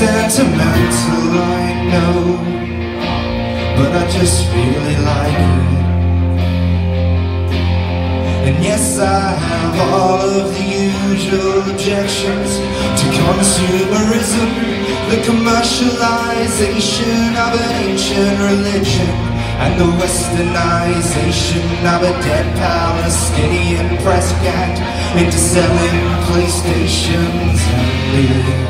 sentimental, I know But I just really like it. And yes, I have all of the usual objections To consumerism The commercialization of an ancient religion And the westernization of a dead Palestinian press gag Into selling Playstations and beer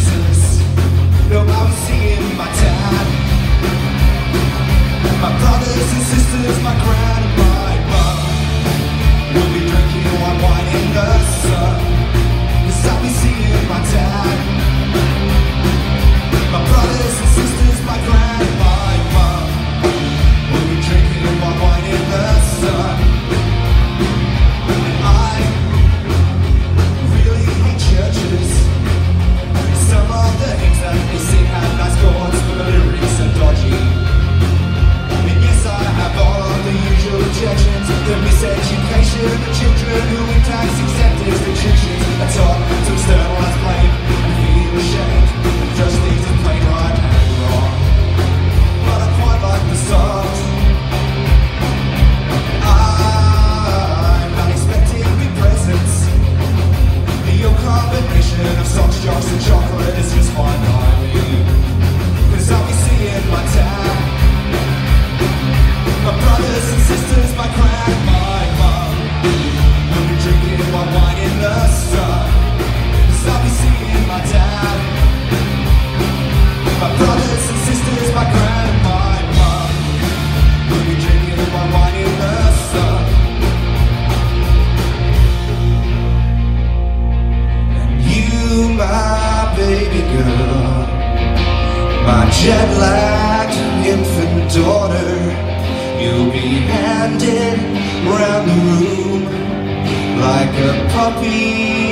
My jet-lagged infant daughter. You'll be handed round the room Like a puppy